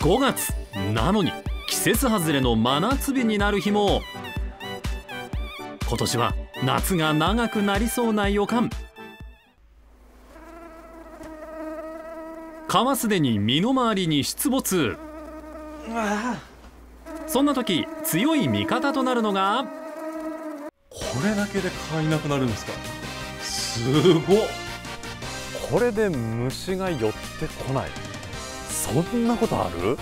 5月。なのに季節外れの真夏日になる日も。今年は夏が長くなりそうな予感。川すでに身の回りに出没。そんな時強い味方となるのが。これだけで蚊いなくなるんですか？すごっ。これで虫が寄ってこない。そんなことある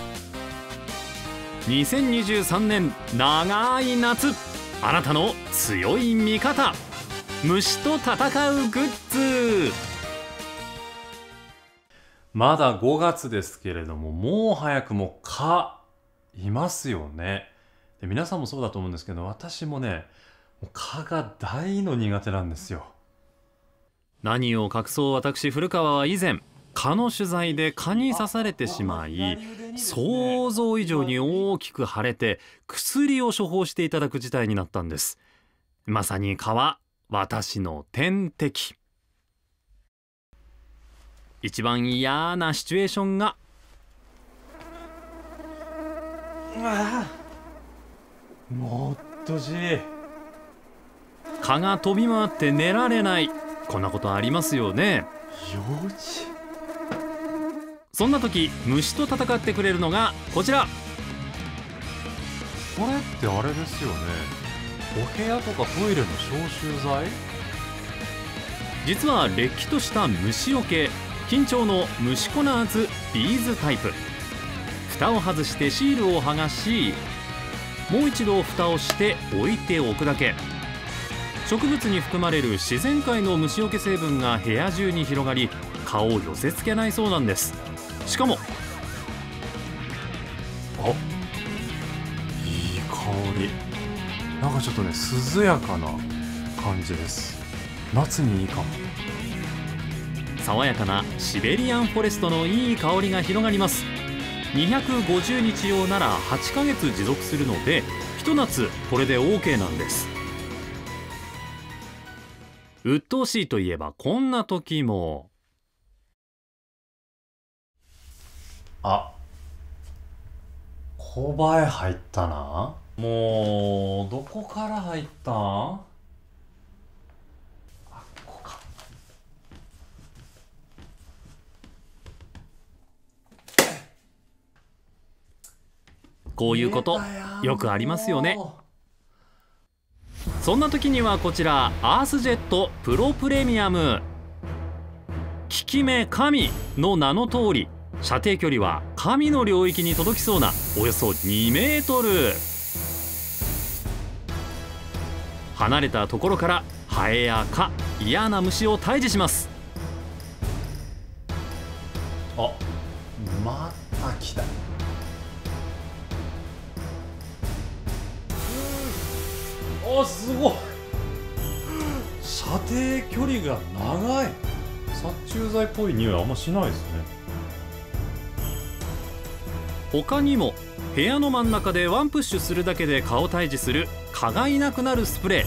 ？2023年長い夏。あなたの強い味方。虫と戦うグッズ。まだ5月ですけれどももう早くも蚊いますよね。で皆さんもそうだと思うんですけど私もね蚊が大の苦手なんですよ。何を隠そう私古川は以前蚊の取材で蚊に刺されてしまい想像以上に大きく腫れて薬を処方していただく事態になったんです。まさに蚊は私の天敵。一番嫌なシチュエーションが。もっとじ。蚊が飛び回って寝られない。こんなことありますよね。幼稚そんな時虫と戦ってくれるのがこちら。これってあれですよね。お部屋とかトイレの消臭剤？実はれっきとした虫除け緊張の虫コナーズビーズタイプ。蓋を外してシールを剥がしもう一度蓋をして置いておくだけ。植物に含まれる自然界の虫除け成分が部屋中に広がり蚊を寄せ付けないそうなんですしかも。あいい香り。なんかちょっとね涼やかな感じです。夏にいいかも。爽やかなシベリアンフォレストのいい香りが広がります。250日用なら8ヶ月持続するのでひと夏これで OK なんです。鬱陶しいといえばこんな時もあ小映え入ったな。もうどこから入ったん？あここか。こういうことよくありますよね。そんな時にはこちらアースジェットプロプレミアム。効き目神の名の通り射程距離は神の領域に届きそうなおよそ2メートル。離れたところからハエや蚊嫌な虫を退治します。あまた来た。あすごい。射程距離が長い。殺虫剤っぽい匂いあんましないですね。他にも部屋の真ん中でワンプッシュするだけで蚊を退治する蚊がいなくなるスプレー。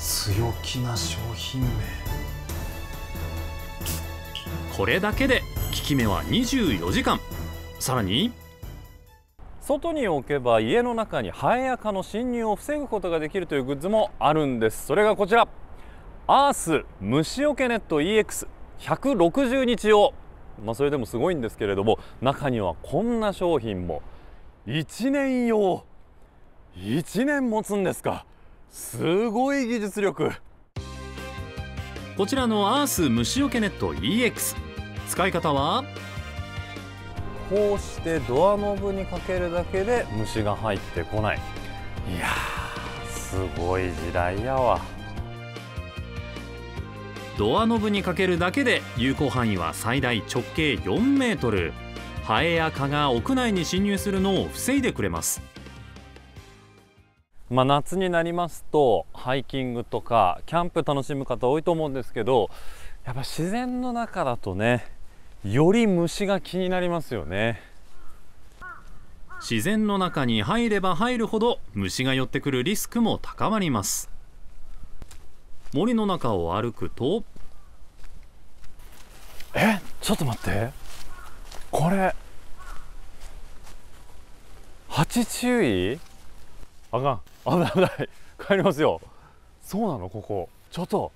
強気な商品名。これだけで効き目は24時間。さらに。外に置けば家の中にハエや蚊の侵入を防ぐことができるというグッズもあるんです。それがこちら。アース虫除けネット EX160 日用まあそれでもすごいんですけれども中にはこんな商品も。1年用。1年持つんですか。すごい技術力。こちらのアース虫除けネット EX 使い方は？こうしてドアノブにかけるだけで虫が入ってこない。いやーすごい時代やわドアノブにかけるだけで有効範囲は最大直径4メートル。ハエや蚊が屋内に侵入するのを防いでくれます。まあ、夏になりますとハイキングとかキャンプ楽しむ方多いと思うんですけどやっぱ自然の中だとねより虫が気になりますよね。自然の中に入れば入るほど虫が寄ってくるリスクも高まります森の中を歩くとえちょっと待って。これ蜂注意？あかん。危ない。危ない帰りますよ。そうなの？ここ。ちょっと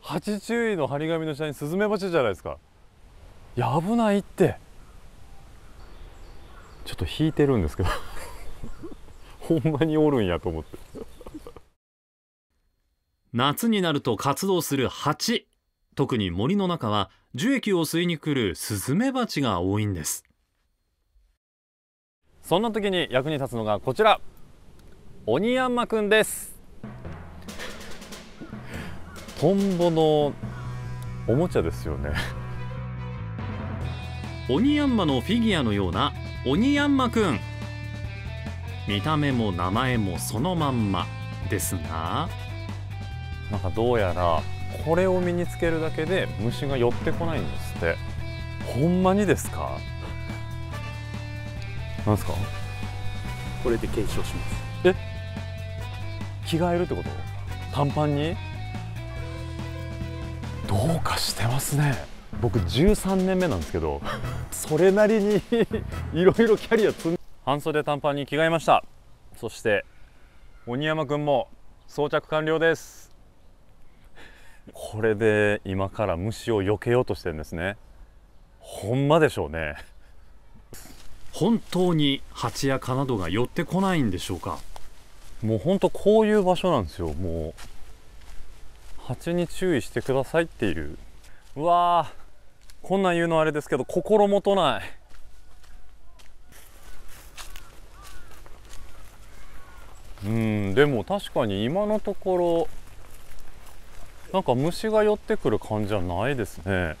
蜂注意の張り紙の下にスズメバチじゃないですか。いや危ないって。ちょっと引いてるんですけど。ほんまにおるんやと思って。夏になると活動する蜂。特に森の中は樹液を吸いに来るスズメバチが多いんです。そんな時に役に立つのがこちら。オニヤンマくんです。トンボのおもちゃですよね。オニヤンマのフィギュアのようなオニヤンマくん。見た目も名前もそのまんまですがなんかどうやらこれを身につけるだけで虫が寄ってこないんですって。ほんまにですか？なんですか？これで検証します。着替えるってこと？短パンに？どうかしてますね。僕13年目なんですけどそれなりに いろいろキャリア積ん半袖短パンに着替えました。そして鬼山くんも装着完了ですこれで今から虫を避けようとしてるんですね。ほんまでしょうね。本当に蜂や蚊などが寄ってこないんでしょうか？もうほんとこういう場所なんですよ。もう蜂に注意してくださいっていう。うわーこんなん言うのあれですけど心もとない。うんでも確かに今のところなんか虫が寄ってくる感じはないですね。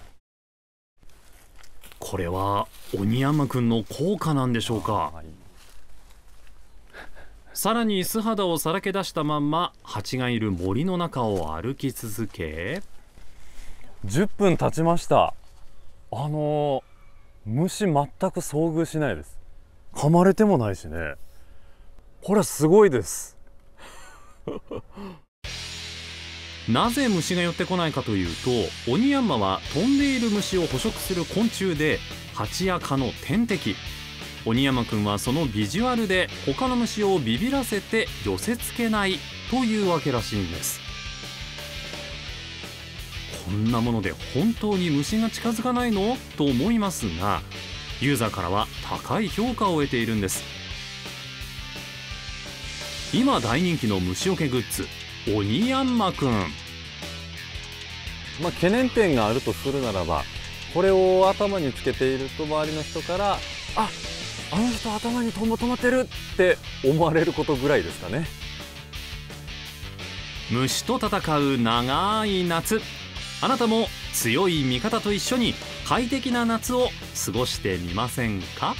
これは鬼山くんの効果なんでしょうか。はい。さらに素肌をさらけ出したまんま蜂がいる森の中を歩き続け。10分経ちました。あのー虫全く遭遇しないです。噛まれてもないしね。これはすごいです なぜ虫が寄ってこないかというとオニヤンマは飛んでいる虫を捕食する昆虫で蜂や蚊の天敵。鬼山くんはそのビジュアルで他の虫をビビらせて寄せつけないというわけらしいんです。こんなもので本当に虫が近づかないの？と思いますがユーザーからは高い評価を得ているんです。今大人気の虫除けグッズ。鬼ヤンマくん。まあ、懸念点があるとするならばこれを頭につけていると周りの人からああの人頭にトンボ止まってるって思われることぐらいですかね。虫と戦う長い夏。あなたも強い味方と一緒に快適な夏を過ごしてみませんか？